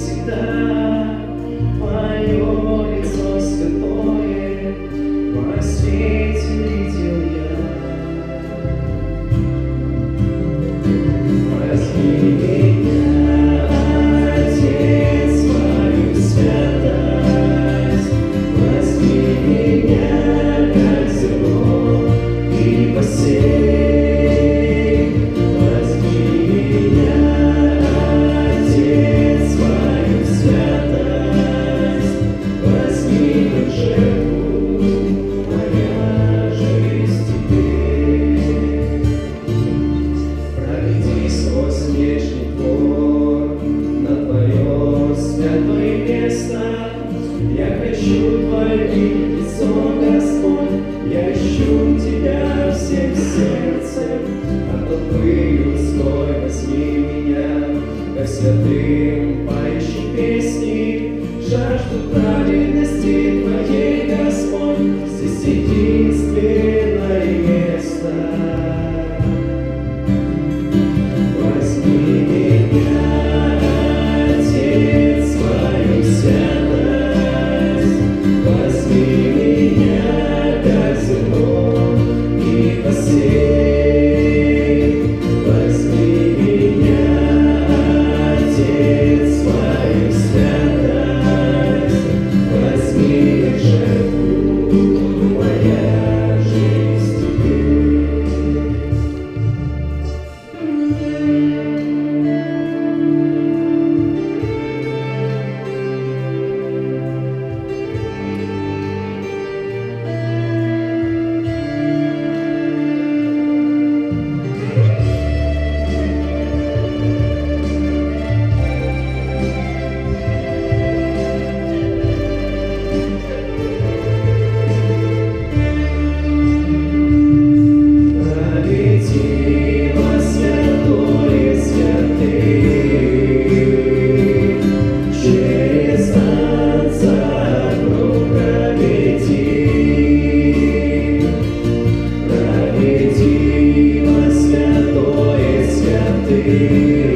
felicidade. ищу твои лицо, Господь, я тебя всем сердцем, а то пыль меня, ко святым поищи песни, жажду праведности твоей, Господь, здесь единственное место. thee.